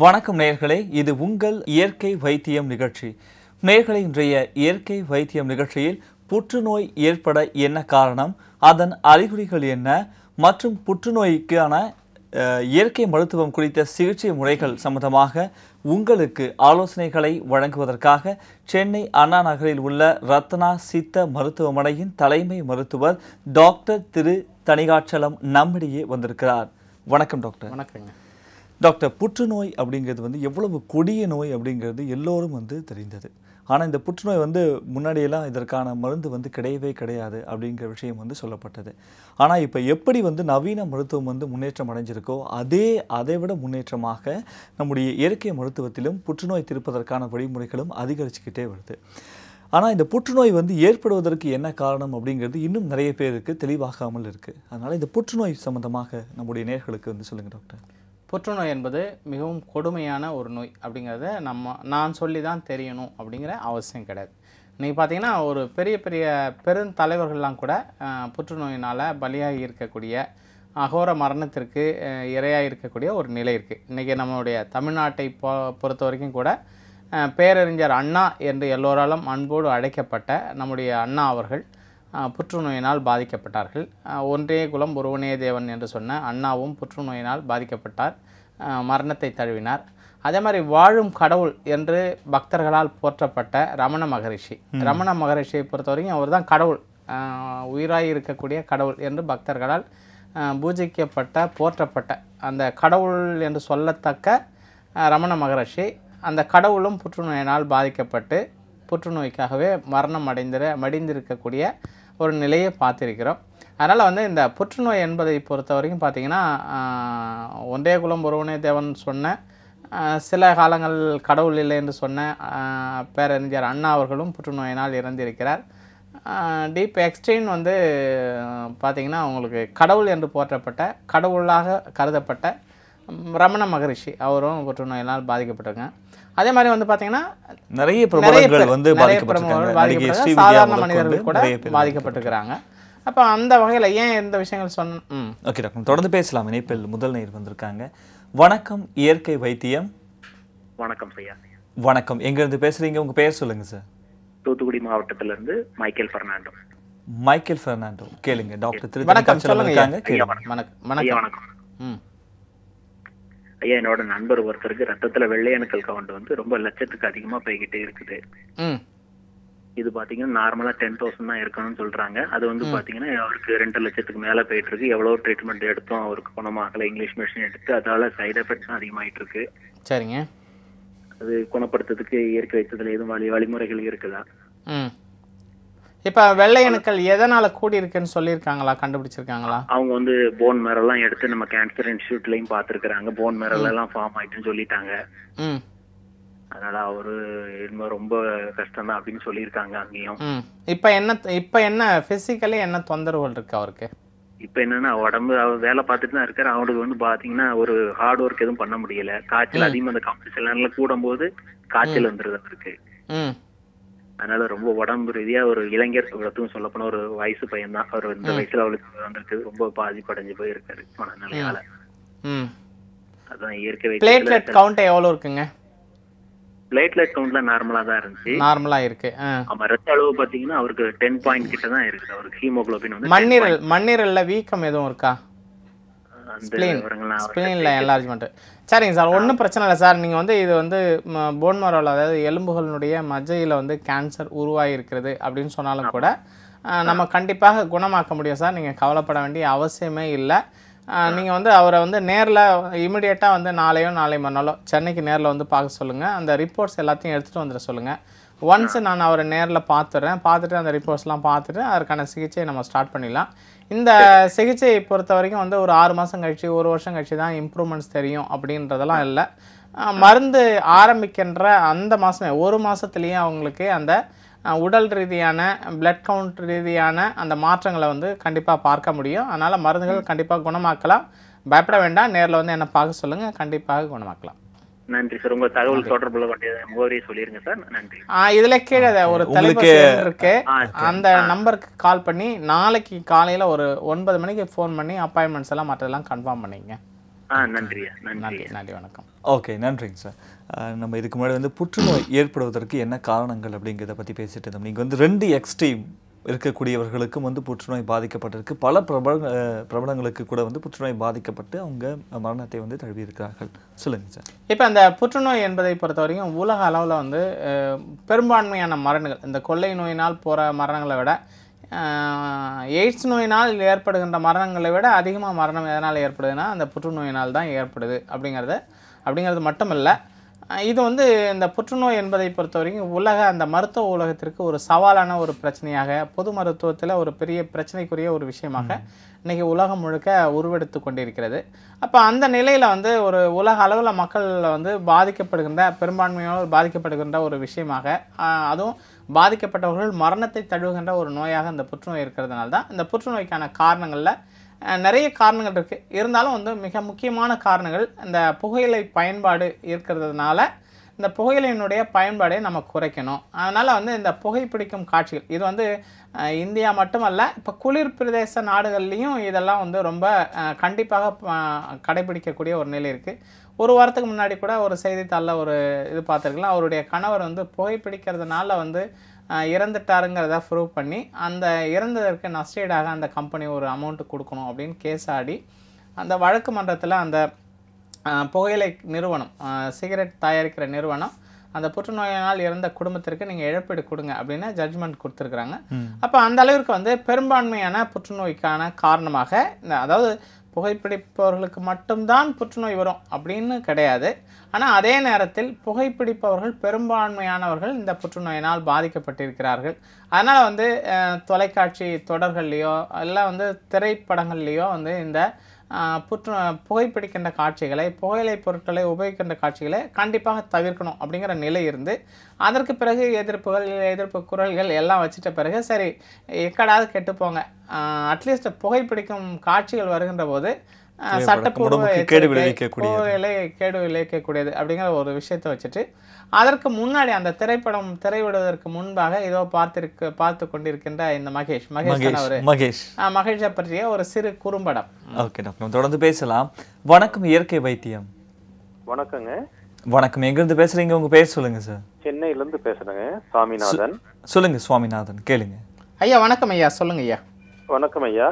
வணக்கம் நேயர்களே இது உங்கள் இயற்கை வைத்தியம் நிகழ்ச்சி. நேயர்களே இன்றைய இயற்கை வைத்தியம் நிகழ்ச்சியில் புற்றுநோய் ஏற்பட என்ன காரணம் அதன் அறிகுறிகள் என்ன மற்றும் புற்றுநோய்க்கான இயற்கை மருத்துவம் குறித்த சிகிச்சை முறைகள் சம்பந்தமாக உங்களுக்கு ஆலோசனைகளை வழங்குவதற்காக சென்னை அண்ணா நகரில் உள்ள ரத்னா சித்த மருத்துவமனையின் தலைமை மருத்துவர் டாக்டர் திரு தணிகாட்சலம் நம்மிடையே வந்திருக்கிறார். வணக்கம் டாக்டர். வணக்கங்க. டாக்டர் புற்றுநோய் அப்படிங்கிறது வந்து எவ்வளவு கொடிய நோய் அப்படிங்கிறது எல்லோரும் வந்து தெரிந்தது. ஆனால் இந்த புற்றுநோய் வந்து முன்னாடியெல்லாம் இதற்கான மருந்து வந்து கிடையவே கிடையாது அப்படிங்கிற விஷயம் வந்து சொல்லப்பட்டது. ஆனால் இப்போ எப்படி வந்து நவீன மருத்துவம் வந்து முன்னேற்றம் அடைஞ்சிருக்கோ அதே அதை விட முன்னேற்றமாக நம்முடைய இயற்கை மருத்துவத்திலும் புற்றுநோய் தீர்ப்பதற்கான வழிமுறைகளும் அதிகரிச்சுக்கிட்டே வருது. ஆனால் இந்த புற்றுநோய் வந்து ஏற்படுவதற்கு என்ன காரணம் அப்படிங்கிறது இன்னும் நிறைய பேருக்கு தெளிவாகாமல் இருக்குது அதனால் இந்த புற்றுநோய் சம்மந்தமாக நம்முடைய நேர்களுக்கு வந்து சொல்லுங்கள் டாக்டர். புற்றுநோய் என்பது மிகவும் கொடுமையான ஒரு நோய் அப்படிங்கிறத நம்ம நான் சொல்லி தான் தெரியணும் அப்படிங்கிற அவசியம் கிடையாது. இன்றைக்கி பார்த்தீங்கன்னா ஒரு பெரிய பெரிய பெருந்தலைவர்கள்லாம் கூட புற்றுநோயினால் பலியாகி இருக்கக்கூடிய அகோர மரணத்திற்கு இரையாக இருக்கக்கூடிய ஒரு நிலை இருக்குது இன்றைக்கி நம்மளுடைய தமிழ்நாட்டை பொ பொறுத்த வரைக்கும் கூட பேரறிஞர் அண்ணா என்று எல்லோராலும் அன்போடு அழைக்கப்பட்ட நம்முடைய அண்ணா அவர்கள் புற்றுநோயினால் பாதிக்கப்பட்டார்கள். ஒன்றே குலம் ஒருவனே தேவன் என்று சொன்ன அண்ணாவும் புற்றுநோயினால் பாதிக்கப்பட்டார். மரணத்தை தழுவினார். அதே மாதிரி வாழும் கடவுள் என்று பக்தர்களால் போற்றப்பட்ட ரமண மகரிஷி. ரமண மகரிஷியை பொறுத்த வரைக்கும் அவர் தான் கடவுள். அஹ், உயிராய் இருக்கக்கூடிய கடவுள் என்று பக்தர்களால் பூஜிக்கப்பட்ட போற்றப்பட்ட அந்த கடவுள் என்று சொல்லத்தக்க ரமண மகரிஷி அந்த கடவுளும் புற்றுநோயினால் பாதிக்கப்பட்டு புற்றுநோய்க்காகவே மரணம் அடைந்திர மடிந்திருக்கக்கூடிய ஒரு நிலையை பார்த்துருக்கிறோம். அதனால் வந்து இந்த புற்றுநோய் என்பதை பொறுத்த வரைக்கும் பார்த்தீங்கன்னா ஒன்றே குலம் ஒருவனே தேவன் சொன்ன சில காலங்கள் கடவுள் இல்லை என்று சொன்ன பேரறிஞர் அண்ணா அவர்களும் புற்றுநோயினால் இறந்திருக்கிறார். டீப் எக்ஸ்டெயின் வந்து பார்த்திங்கன்னா அவங்களுக்கு கடவுள் என்று போற்றப்பட்ட கடவுளாக கருதப்பட்ட ரமண மகரிஷி அவரும் புற்றுநோயினால் பாதிக்கப்பட்டிருக்காங்க. அதே மாதிரி வந்து பார்த்தீங்கன்னா நிறைய பிரபலங்கள் பேர், வந்து பாதிக்கப்பட்டிருக்காங்க. சாதாரண மனிதர்கள் கூட பேர் பாதிக்கப்பட்டிருக்கிறாங்க. அப்போ அந்த வகையில் ஏன் இந்த விஷயங்கள் சொன்ன ம். ஓகே டாக்டர் தொடர்ந்து பேசலாம். இணைப்பில் முதல் நேர் வந்திருக்காங்க. வணக்கம் இயற்கை வைத்தியம். வணக்கம் ஐயா. வணக்கம். எங்கிருந்து பேசுறீங்க? உங்க பெயர் சொல்லுங்க சார் தூத்துக்குடி மாவட்டத்துல இருந்து மைக்கேல் பெர்னாண்டோ. மைக்கேல் பெர்னாண்டோ. கேளுங்க. டாக்டர் திரு வணக்கம், சொல்லுங்க வணக்கம். வணக்கம். வணக்கம். ம். ஐயா என்னோட நண்பர் ஒருத்தருக்கு ரத்தத்துல வெள்ளை அணுக்கள் கவுண்ட் வந்து ரொம்ப லட்சத்துக்கு அதிகமா போய்கிட்டே இருக்குது. இது பாத்தீங்கன்னா நார்மலா டென் தௌசண்ட் தான் இருக்கணும்னு சொல்றாங்க. அது வந்து பாத்தீங்கன்னா அவருக்கு ரெண்டு லட்சத்துக்கு மேல போயிட்டு இருக்கு எவ்வளவு ட்ரீட்மெண்ட் எடுத்தோம் அவருக்கு குணமாகல இங்கிலீஷ் மெஷின் எடுத்து அதால சைடு எஃபெக்ட்ஸ் அதிகமாயிட்டு இருக்கு சரிங்க. அது குணப்படுத்துறதுக்கு இயற்கை வைத்ததுல எதுவும் வழி வழிமுறைகள் இருக்குதா? இப்போ வெள்ளை அணுக்கள் எதனால் கூடி இருக்குன்னு சொல்லியிருக்காங்களா? கண்டுபிடிச்சிருக்காங்களா? அவங்க வந்து போன் மேரெல்லாம் எடுத்து நம்ம கேன்சர் இன்ஸ்டியூட்லயும் பாத்துருக்காங்க போன் மேரல் எல்லாம் ஃபார்ம் ஆயிட்டுன்னு சொல்லிட்டாங்க. அதனால அவரு இன்னும் ரொம்ப கஷ்டம் தான் அப்படின்னு சொல்லியிருக்காங்க அங்கேயும். இப்போ என்ன இப்போ என்ன ஃபிசிக்கலி என்ன தொந்தரவுகள் இருக்கு அவருக்கு? இப்ப என்னன்னா உடம்பு அவர் வேலை பார்த்துட்டு தான் இருக்காரு. அவருக்கு வந்து பாத்தீங்கன்னா ஒரு ஹார்ட் ஒர்க் எதுவும் பண்ண முடியல. காய்ச்சல் அதிகமா அந்த காம்படிஷன் நேரத்துல கூடும் போது காய்ச்சல் வந்துருது அவருக்கு. அதனால ரொம்ப உடம்பு ரீதியா ஒரு இளைஞர் உலகத்துக்கும் சொல்ல போனா ஒரு வயசு பையன் தான் அவர் இந்த வயசுல அவளுக்கு வந்திருக்கு ரொம்ப பாதிப்படைஞ்சு போயிருக்காரு மனநிலையால. அதான் இயற்கை பிளேட்லெட் கவுண்ட் எவ்வளோ இருக்குங்க? பிளேட்லெட் கவுண்ட்ல நார்மலா தான் இருந்துச்சு. நார்மலாக இருக்கு. ஆமா ரத்த அளவு பாத்தீங்கன்னா அவருக்கு டென் பாயிண்ட் கிட்ட தான் இருக்குது. அவருக்கு ஹீமோகுளோபின் வந்து 10 மண்ணீரல் மண்ணீரல்ல வீக்கம் எதுவும் இருக்கா? ஸ்பிளீனில் என்லார்ஜ்மெண்ட் சரிங்க சார் ஒன்றும் பிரச்சனை இல்லை சார். நீங்கள் வந்து இது வந்து போன் மரோவில் அதாவது எலும்புகளினுடைய மஜ்ஜையில் வந்து கேன்சர் உருவாகி இருக்கிறது அப்படின்னு சொன்னாலும் கூட நம்ம கண்டிப்பாக குணமாக்க முடியும் சார். நீங்கள் கவலைப்பட வேண்டிய அவசியமே இல்லை. நீங்கள் வந்து அவரை வந்து நேரில் இமிடியேட்டாக வந்து நாளையோ நாளை மறுநாளோ சென்னைக்கு நேரில் வந்து பார்க்க சொல்லுங்கள் அந்த ரிப்போர்ட்ஸ் எல்லாத்தையும் எடுத்துகிட்டு வந்துட சொல்லுங்கள் ஒன்ஸ் நான் அவரை நேரில் பார்த்துடுறேன். பார்த்துட்டு அந்த ரிப்போர்ட்ஸ்லாம் பார்த்துட்டு அதற்கான சிகிச்சையை நம்ம ஸ்டார்ட் பண்ணிடலாம். இந்த சிகிச்சையை பொறுத்த வரைக்கும் வந்து ஒரு ஆறு மாதம் கழிச்சு ஒரு வருஷம் கழிச்சு தான் இம்ப்ரூவ்மெண்ட்ஸ் தெரியும் அப்படின்றதெல்லாம் இல்லை. மருந்து ஆரம்பிக்கின்ற அந்த மாதமே ஒரு மாதத்துலேயே அவங்களுக்கு அந்த உடல் ரீதியான பிளட் கவுண்ட் ரீதியான அந்த மாற்றங்களை வந்து கண்டிப்பாக பார்க்க முடியும். அதனால் மருந்துகள் கண்டிப்பாக குணமாக்கலாம். பயப்பட வேண்டாம். நேரில் வந்து என்னை பார்க்க சொல்லுங்கள் கண்டிப்பாக குணமாக்கலாம். நன்றி சார். உங்க தகவல் தொடர்புல வேண்டிய முகவரியை சொல்லிருங்க சார். நன்றி. ஆஹ் இதுல கீழே ஒரு எண் இருக்கு. அந்த நம்பருக்கு கால் பண்ணி நாளைக்கு காலையில ஒரு ஒன்பது மணிக்கு ஃபோன் பண்ணி அப்பாயின்மெண்ட்ஸ் எல்லாம் மற்றதெல்லாம் கன்ஃபார்ம் பண்ணிங்க. நன்றி நன்றி நன்றி வணக்கம். ஓகே நன்றிங்க சார். நம்ம இதுக்கு முன்னாடி வந்து புற்றுநோய் ஏற்படுவதற்கு என்ன காரணங்கள் அப்படிங்கிறத பற்றி பேசிட்டு இருந்தோம். நீங்கள் வந்து ரெண்டு எக்ஸ்ட்ரீம் இருக்கக்கூடியவர்களுக்கும் வந்து புற்றுநோய் பாதிக்கப்பட்டிருக்கு. பல பிரபல பிரபலங்களுக்கு கூட வந்து புற்றுநோய் பாதிக்கப்பட்டு அவங்க மரணத்தை வந்து தழுவியிருக்கிறார்கள். சொல்லுங்கள் சார். இப்போ அந்த புற்றுநோய் என்பதை பொறுத்த வரைக்கும் உலக அளவில் வந்து பெரும்பான்மையான மரணங்கள் இந்த கொள்ளை நோயினால் போகிற மரணங்களை விட எய்ட்ஸ் நோயினால் ஏற்படுகின்ற மரணங்களை விட அதிகமாக மரணம் எதனால் ஏற்படுதுன்னா அந்த புற்றுநோயினால் தான் ஏற்படுது அப்படிங்கிறத அப்படிங்கிறது மட்டும் இல்லை இது வந்து இந்த புற்றுநோய் என்பதை பொறுத்த வரைக்கும் உலக அந்த மருத்துவ உலகத்திற்கு ஒரு சவாலான ஒரு பிரச்சனையாக பொது மருத்துவத்தில் ஒரு பெரிய பிரச்சனைக்குரிய ஒரு விஷயமாக இன்னைக்கு உலகம் முழுக்க உருவெடுத்து கொண்டிருக்கிறது. அப்போ அந்த நிலையில் வந்து ஒரு உலக அளவில் மக்கள் வந்து பாதிக்கப்படுகின்ற பெரும்பான்மையோர் பாதிக்கப்படுகின்ற ஒரு விஷயமாக அதுவும் பாதிக்கப்பட்டவர்கள் மரணத்தை தழுவுகின்ற ஒரு நோயாக இந்த புற்றுநோய் இருக்கிறதுனால தான் இந்த புற்றுநோய்க்கான காரணங்களில் நிறைய காரணங்கள் இருக்குது இருந்தாலும் வந்து மிக முக்கியமான காரணங்கள் இந்த புகையிலை பயன்பாடு இருக்கிறதுனால இந்த புகையிலையினுடைய பயன்பாடை நம்ம குறைக்கணும். அதனால் வந்து இந்த புகைப்பிடிக்கும் காட்சிகள் இது வந்து இந்தியா மட்டுமல்ல இப்போ குளிர் பிரதேச நாடுகள்லேயும் இதெல்லாம் வந்து ரொம்ப கண்டிப்பாக கடைபிடிக்கக்கூடிய ஒரு நிலை இருக்குது ஒரு வாரத்துக்கு முன்னாடி கூட ஒரு செய்தித்தாளில் ஒரு இது பார்த்துருக்கலாம். அவருடைய கணவர் வந்து புகைப்பிடிக்கிறதுனால வந்து இறந்துட்டாருங்கிறத ப்ரூவ் பண்ணி அந்த இறந்ததற்கு நஷ்டீடாக அந்த கம்பெனி ஒரு அமௌண்ட் கொடுக்கணும் அப்படின்னு கேஸ் ஆடி அந்த வழக்கு மன்றத்தில் அந்த புகையிலை நிறுவனம் சிகரெட் தயாரிக்கிற நிறுவனம் அந்த புற்றுநோயினால் இறந்த குடும்பத்திற்கு நீங்கள் இழப்பீடு கொடுங்க அப்படின்னு ஜட்ஜ்மெண்ட் கொடுத்துருக்குறாங்க. அப்போ அந்த அளவிற்கு வந்து பெரும்பான்மையான புற்றுநோய்க்கான காரணமாக இந்த அதாவது புகைப்பிடிப்பவர்களுக்கு மட்டும்தான் புற்றுநோய் வரும் அப்படின்னு கிடையாது. ஆனால் அதே நேரத்தில் புகைப்பிடிப்பவர்கள் பெரும்பான்மையானவர்கள் இந்த புற்றுநோயினால் பாதிக்கப்பட்டிருக்கிறார்கள். அதனால் வந்து தொலைக்காட்சி தொடர்கள்லேயோ இல்லை வந்து திரைப்படங்கள்லேயோ வந்து இந்த புற்று புகைப்பிடிக்கின்ற காட்சிகளை புகையிலை பொருட்களை உபயோகிக்கின்ற காட்சிகளை கண்டிப்பாக தவிர்க்கணும் அப்படிங்கிற நிலை இருந்து அதற்கு பிறகு எதிர்ப்புகள் எதிர்ப்பு குரல்கள் எல்லாம் வச்சுட்ட பிறகு சரி எக்கடாவது கெட்டுப்போங்க அட்லீஸ்ட் புகைப்பிடிக்கும் காட்சிகள் வருகின்ற போது சட்டப்பூர்வ கேடு கேடு விளைவிக்கக்கூடியது அப்படிங்கிற ஒரு விஷயத்தை வச்சுட்டு அதற்கு முன்னாடி அந்த திரைப்படம் திரைவிடுவதற்கு முன்பாக ஏதோ பார்த்திருக்க பார்த்து கொண்டிருக்கின்ற இந்த மகேஷ். மகேஷ் மகேஷ் அவர். மகேஷ். மகேஷை பற்றிய ஒரு சிறு குறும்படம். Okay doctor. நம்ம தொடர்ந்து பேசலாம். வணக்கம் இயற்கை வைத்தியம். வணக்கங்க. வணக்கம். எங்கிருந்து பேசுறீங்க? உங்க பேர் சொல்லுங்க சார் சென்னையில இருந்து பேசுறேங்க சாமிநாதன் சொல்லுங்க சுவாமிநாதன். கேளுங்க. ஐயா வணக்கம் ஐயா. சொல்லுங்க ஐயா. வணக்கம் ஐயா.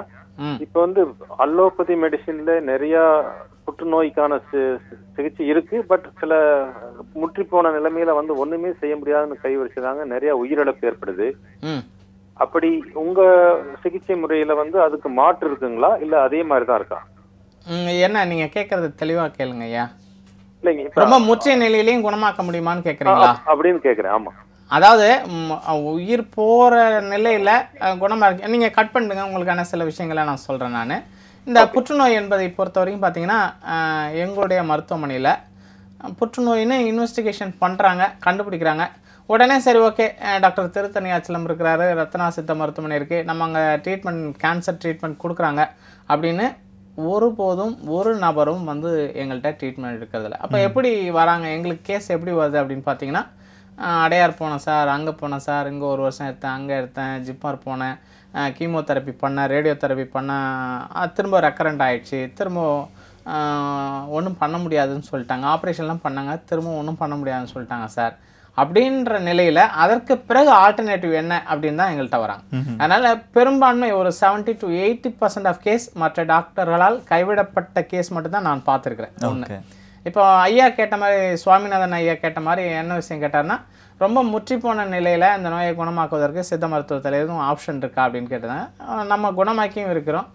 இப்ப வந்து அலோபதி மெடிசின்ல நிறைய புற்றுநோய்க்கான சிகிச்சை இருக்கு பட் சில முற்றி போன நிலைமையில வந்து ஒண்ணுமே செய்ய முடியாதுன்னு கை வச்சுதாங்க நிறைய உயிரிழப்பு ஏற்படுது. அப்படி உங்க சிகிச்சை முறையில வந்து அதுக்கு மாற்று இருக்குங்களா? இல்ல அதே மாதிரி தான் இருக்கா என்ன நீங்க கேட்கறது தெளிவா கேளுங்க ஐயா. ரொம்ப முற்றிய நிலையிலையும் குணமாக்க முடியுமான்னு கேக்குறீங்களா? அப்படின்னு கேக்குறேன் ஆமா. அதாவது உயிர் போற நிலையில அஹ், குணமா இருக்கு. நீங்க கட் பண்ணுங்க உங்களுக்கான சில விஷயங்களை நான் சொல்றேன் நான். இந்த புற்றுநோய் என்பதை பொறுத்த வரைக்கும் பார்த்தீங்கன்னா எங்களுடைய மருத்துவமனையில் புற்றுநோயின்னு இன்வெஸ்டிகேஷன் பண்ணுறாங்க கண்டுபிடிக்கிறாங்க. உடனே சரி ஓகே டாக்டர் திருத்தணியாச்சலம் இருக்கிறாரு ரத்னா சித்த மருத்துவமனை இருக்குது நம்ம அங்கே ட்ரீட்மெண்ட் கேன்சர் ட்ரீட்மெண்ட் கொடுக்குறாங்க. அப்படின்னு ஒருபோதும் ஒரு நபரும் வந்து எங்கள்கிட்ட ட்ரீட்மெண்ட் எடுக்கிறதில்ல. அப்போ எப்படி வராங்க எங்களுக்கு கேஸ் எப்படி வருது அப்படின்னு பார்த்தீங்கன்னா அடையார் போனேன் சார் அங்கே போனேன் சார் இங்கே ஒரு வருஷம் எடுத்தேன் அங்கே எடுத்தேன் ஜிப்மர் போனேன் கீமோதெரப்பி பண்ணேன் ரேடியோ தெரப்பி பண்ணேன் திரும்ப ரெக்கரண்ட் ஆயிடுச்சு திரும்ப ஒன்றும் பண்ண முடியாதுன்னு சொல்லிட்டாங்க ஆப்ரேஷன்லாம் பண்ணாங்க திரும்ப ஒன்றும் பண்ண முடியாதுன்னு சொல்லிட்டாங்க சார். அப்படின்ற நிலையில் அதற்கு பிறகு ஆல்டர்னேட்டிவ் என்ன அப்படின்னு தான் எங்கள்கிட்ட வராங்க. அதனால் பெரும்பான்மை ஒரு 70 to eighty percent of case மற்ற டாக்டர்களால் கைவிடப்பட்ட கேஸ் மட்டும்தான் நான் பார்த்துருக்கிறேன். ஒன்று இப்போ ஐயா கேட்ட மாதிரி சுவாமிநாதன் ஐயா கேட்ட மாதிரி என்ன விஷயம் கேட்டார்னா ரொம்ப முற்றி போன நிலையில் இந்த நோயை குணமாக்குவதற்கு சித்த மருத்துவத்தில் எதுவும் ஆப்ஷன் இருக்கா அப்படின்னு கேட்டேன் நம்ம குணமாக்கியும் இருக்கிறோம்.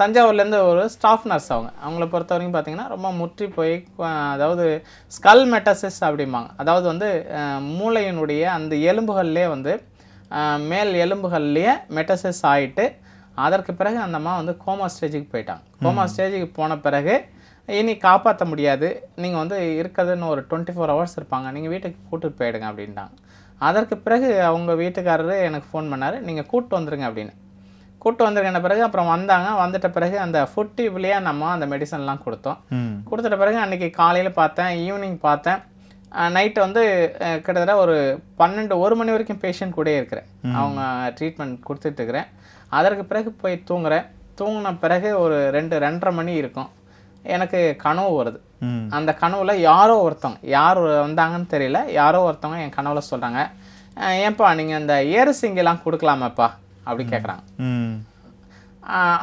தஞ்சாவூர்லேருந்து ஒரு ஸ்டாஃப் நர்ஸ் அவங்க. அவங்கள பொறுத்த வரைக்கும் பார்த்தீங்கன்னா ரொம்ப முற்றி போய் அதாவது ஸ்கல் மெட்டசிஸ் அப்படிம்பாங்க. அதாவது வந்து மூளையினுடைய அந்த எலும்புகள்லேயே வந்து மேல் எலும்புகள்லேயே மெட்டசிஸ் ஆயிட்டு அதற்கு பிறகு அந்த அம்மா வந்து கோமா ஸ்டேஜுக்கு போயிட்டாங்க. கோமா ஸ்டேஜுக்கு போன பிறகு இனி காப்பாற்ற முடியாது. நீங்கள் வந்து இருக்கிறதுன்னு ஒரு டுவெண்ட்டி ஃபோர் ஹவர்ஸ் இருப்பாங்க. நீங்கள் வீட்டுக்கு கூட்டிட்டு போயிடுங்க அப்படின்ட்டாங்க. அதற்கு பிறகு அவங்க வீட்டுக்காரரு எனக்கு ஃபோன் பண்ணார். நீங்கள் கூப்பிட்டு வந்துருங்க அப்படின்னு. கூப்பிட்டு வந்துருக்கின பிறகு அப்புறம் வந்தாங்க. வந்துட்ட பிறகு அந்த ஃபுட் டியூப்லேயே நம்ம அந்த மெடிசன்லாம் கொடுத்தோம். கொடுத்துட்ட பிறகு அன்றைக்கி காலையில் பார்த்தேன் ஈவினிங் பார்த்தேன். நைட்டு வந்து கிட்டத்தட்ட ஒரு பன்னெண்டு ஒரு மணி வரைக்கும் பேஷண்ட் கூட இருக்கிறேன். அவங்க ட்ரீட்மெண்ட் கொடுத்துட்டு இருக்கிறேன். அதற்கு பிறகு போய் தூங்குறேன். தூங்கின பிறகு ஒரு ரெண்டு ரெண்டரை மணி இருக்கும். எனக்கு கனவு வருது. அந்த கனவுல யாரோ ஒருத்தவங்க யார் வந்தாங்கன்னு தெரியல யாரோ ஒருத்தவங்க என் கனவுல சொல்கிறாங்க ஏன்பா நீங்கள் அந்த ஏறு சிங்கிலாம் கொடுக்கலாமாப்பா அப்படி கேட்குறாங்க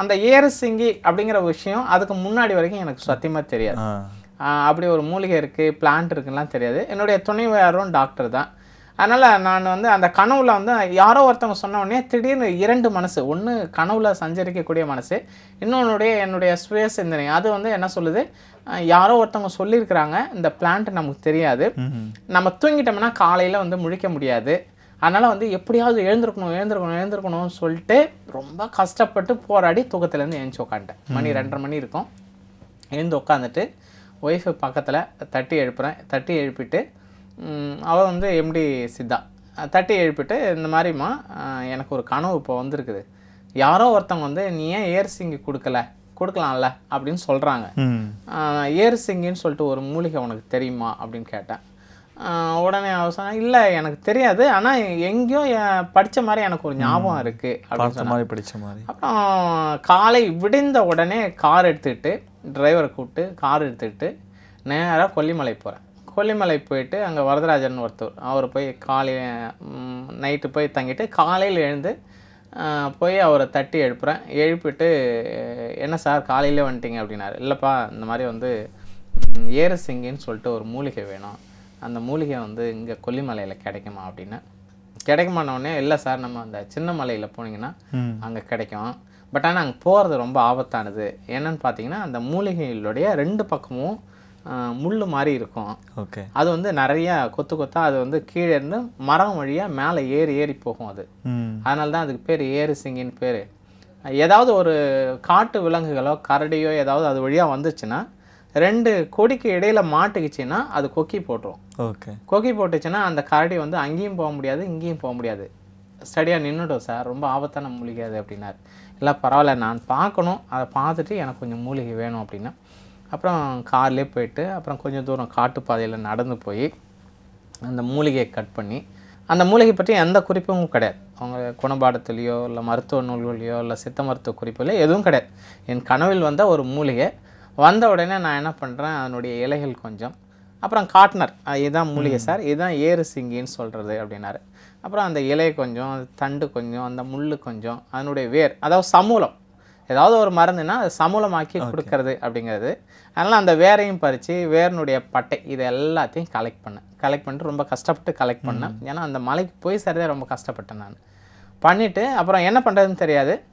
அந்த ஏறு சிங்கி அப்படிங்கிற விஷயம் அதுக்கு முன்னாடி வரைக்கும் எனக்கு சத்தியமாக தெரியாது. அப்படி ஒரு மூலிகை இருக்குது பிளான்ட் இருக்குலாம் தெரியாது. என்னுடைய துணைவியாரும் டாக்டர் தான். அதனால் நான் வந்து அந்த கனவுல வந்து யாரோ ஒருத்தவங்க சொன்ன உடனே திடீர்னு இரண்டு மனசு. ஒன்று கனவுல சஞ்சரிக்கக்கூடிய மனசு இன்னொன்னுடைய என்னுடைய சுய சிந்தனை. அது வந்து என்ன சொல்லுது? யாரோ ஒருத்தவங்க சொல்லியிருக்கிறாங்க. இந்த பிளான்ட் நமக்கு தெரியாது. நம்ம தூங்கிட்டோம்னா காலையில் வந்து முழிக்க முடியாது. அதனால் வந்து எப்படியாவது எழுந்திருக்கணும் எழுந்திருக்கணும் எழுந்திருக்கணும்னு சொல்லிட்டு ரொம்ப கஷ்டப்பட்டு போராடி தூக்கத்துலேருந்து எழுந்துச்சு உட்காந்துட்டேன் மணி ரெண்டரை மணி இருக்கும். எழுந்து உட்காந்துட்டு ஒய்ஃபு பக்கத்தில் தட்டி எழுப்புறேன். தட்டி எழுப்பிட்டு ம், அவ வந்து எம்டி சித்தா. தட்டி எழுப்பிட்டு இந்த மாதிரிம்மா எனக்கு ஒரு கனவு இப்போ வந்திருக்குது. யாரோ ஒருத்தவங்க வந்து நீ ஏன் ஏர் சிங்கி கொடுக்கல? கொடுக்கலாம்ல? அப்படின்னு சொல்கிறாங்க ஏர் சிங்கின்னு சொல்லிட்டு ஒரு மூலிகை உனக்கு தெரியுமா? அப்படின்னு கேட்டேன். உடனே அவ சொன்னா இல்லை எனக்கு தெரியாது. ஆனால் எங்கேயோ படிச்ச மாதிரி எனக்கு ஒரு ஞாபகம் இருக்குது அப்படின்னு மாதிரி படிச்ச மாதிரி. அப்புறம் காலை விடிந்த உடனே கார் எடுத்துக்கிட்டு டிரைவரை கூப்பிட்டு கார் எடுத்துக்கிட்டு நேராக கொல்லிமலை போகிறேன் கொல்லிமலை போயிட்டு அங்கே வரதராஜன் ஒருத்தர் அவர் போய் காலை நைட்டு போய் தங்கிட்டு காலையில் எழுந்து போய் அவரை தட்டி எழுப்புறேன். எழுப்பிட்டு என்ன சார் காலையிலே வந்துட்டீங்க அப்படின்னாரு. இல்லைப்பா இந்த மாதிரி வந்து ம், ஏறு சிங்கின்னு சொல்லிட்டு ஒரு மூலிகை வேணும். அந்த மூலிகை வந்து இங்கே கொல்லிமலையில் கிடைக்குமா அப்படின்னு. கிடைக்குமான உடனே இல்லை சார் நம்ம அந்த சின்ன மலையில் போனீங்கன்னா அங்கே கிடைக்கும். பட் ஆனால் அங்கே போகிறது ரொம்ப ஆபத்தானது. என்னன்னு பார்த்தீங்கன்னா அந்த மூலிகைகளுடைய ரெண்டு பக்கமும் முள் மாதிரி இருக்கும். ஓகே. அது வந்து நிறைய கொத்து கொத்தா அது வந்து கீழே இருந்து மரம் வழியாக மேலே ஏறி ஏறி போகும் அது. அதனால தான் அதுக்கு பேர் ஏறு சிங்கின்னு பேர். ஏதாவது ஒரு காட்டு விலங்குகளோ கரடியோ ஏதாவது அது வழியாக வந்துச்சுன்னா ரெண்டு கொடிக்கு இடையில மாட்டுக்குச்சுன்னா அது கொக்கி போட்டுரும். ஓகே. கொக்கி போட்டுச்சுன்னா அந்த கரடி வந்து அங்கேயும் போக முடியாது இங்கேயும் போக முடியாது. ஸ்டடியாக நின்றுடும் சார் ரொம்ப ஆபத்தான மூலிகை அது அப்படின்னாரு. இல்லை பரவாயில்ல நான் பார்க்கணும் அதை பார்த்துட்டு எனக்கு கொஞ்சம் மூலிகை வேணும் அப்படின்னா அப்புறம் கார்லேயே போயிட்டு அப்புறம் கொஞ்சம் தூரம் காட்டுப்பாதையில் நடந்து போய் அந்த மூலிகையை கட் பண்ணி அந்த மூலிகை பற்றி எந்த குறிப்பும் கிடையாது. அவங்க குணபாடத்துலேயோ இல்லை மருத்துவ நூல்களையோ இல்லை சித்த மருத்துவ குறிப்புலையோ எதுவும் கிடையாது. என் கனவில் வந்த ஒரு மூலிகை வந்த உடனே நான் என்ன பண்ணுறேன் அதனுடைய இலைகள் கொஞ்சம் அப்புறம் காட்டினர். இதுதான் மூலிகை சார் இதுதான் ஏறு சிங்கின்னு சொல்கிறது அப்படின்னாரு. அப்புறம் அந்த இலை கொஞ்சம் தண்டு கொஞ்சம் அந்த முள் கொஞ்சம் அதனுடைய வேர் அதாவது சமூலம். ஏதாவது ஒரு மருந்துன்னா அது சமூலமாக்கி கொடுக்கறது அப்படிங்கிறது. அதனால் அந்த வேரையும் பறித்து வேரினுடைய பட்டை இது எல்லாத்தையும் கலெக்ட் பண்ணேன். கலெக்ட் பண்ணிட்டு ரொம்ப கஷ்டப்பட்டு கலெக்ட் பண்ணேன். ஏன்னா அந்த மலைக்கு போய் சரியாக ரொம்ப கஷ்டப்பட்டேன் நான். பண்ணிவிட்டு அப்புறம் என்ன பண்ணுறதுன்னு தெரியாது.